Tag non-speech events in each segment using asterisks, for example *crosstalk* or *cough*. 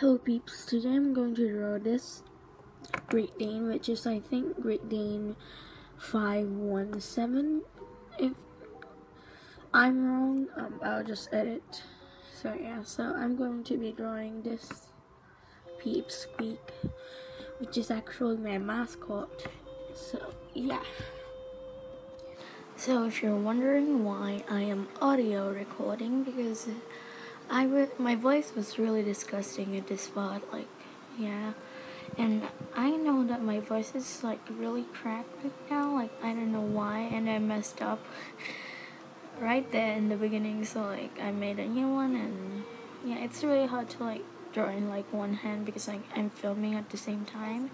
Hello peeps, today I'm going to draw this Great Dane, which is I think Great Dane 517. If I'm wrong, um, I'll just edit. So yeah, so I'm going to be drawing this Peep Squeak, which is actually my mascot. So yeah. So if you're wondering why I am audio recording, because I re- my voice was really disgusting at this spot, like, yeah. And I know that my voice is like really cracked right now, like, I don't know why, and I messed up *laughs* right there in the beginning, so like, I made a new one, and yeah, it's really hard to like draw in like one hand because like I'm filming at the same time.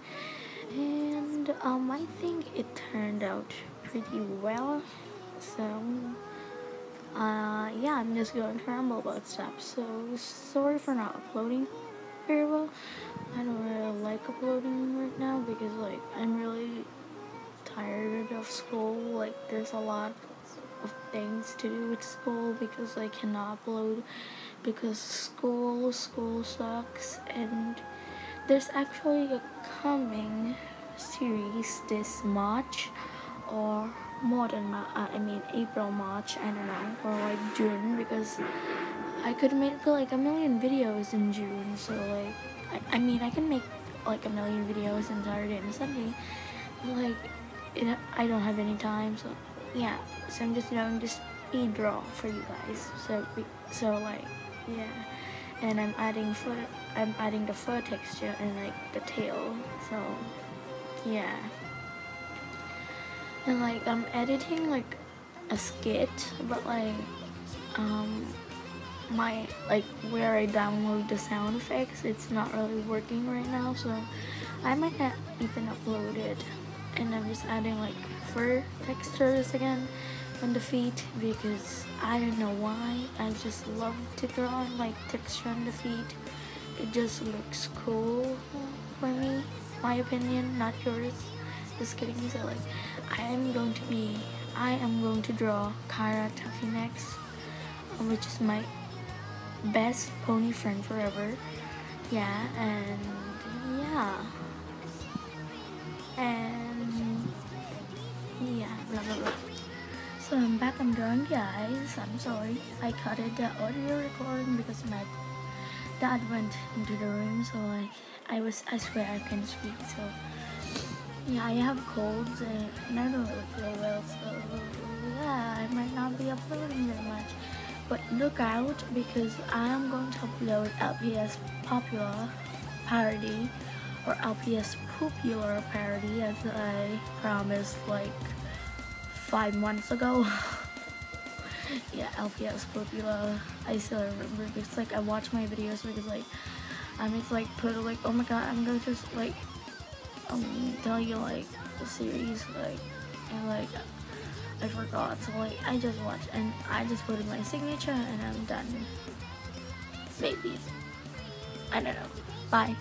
And um, I think it turned out pretty well, so uh, yeah, I'm just going to ramble about stuff. So sorry for not uploading very well. I don't really like uploading right now because like I'm really tired of school. Like there's a lot of things to do with school because I cannot upload because school school sucks and there's actually a coming series this March or more than uh, I mean April, March, I don't know, or like June because I could make like a million videos in June. So like, I, I mean I can make like a million videos on Saturday and Sunday. Like, it, I don't have any time, so yeah. So I'm just doing this speed draw for you guys. So so like yeah. And I'm adding fur. I'm adding the fur texture and like the tail. So yeah and like I'm editing like a skit but like um my like where I download the sound effects it's not really working right now so I might not even upload it. And I'm just adding like fur textures again on the feet because I don't know why. I just love to draw like texture on the feet. It just looks cool for me. My opinion not yours just kidding so like I am going to be I am going to draw Kara Tuffy next which is my best pony friend forever. Yeah and yeah. And yeah blah blah blah. So I'm back I'm drawing guys. I'm sorry I cut it the audio recording because my dad went into the room so like I was I swear I can speak so yeah, I have colds and I don't really feel well, so yeah, I might not be uploading very much. But look out because I am going to upload LPS Popular Parody or LPS Popular Parody as I promised like five months ago. *laughs* yeah, LPS Popular. I still remember because like I watch my videos because like I'm just like put like oh my god I'm going to just like um tell you like the series like and like I forgot so like I just watched and I just put in my signature and I'm done. Maybe. I don't know. Bye